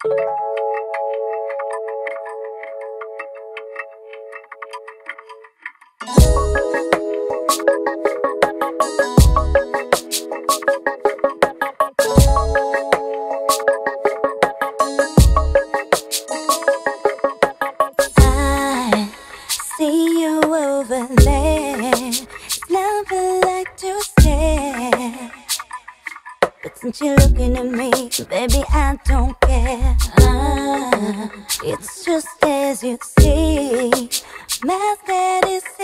see you over there. But since you're looking at me, baby, I don't care. Ah, it's just as you see. Is free.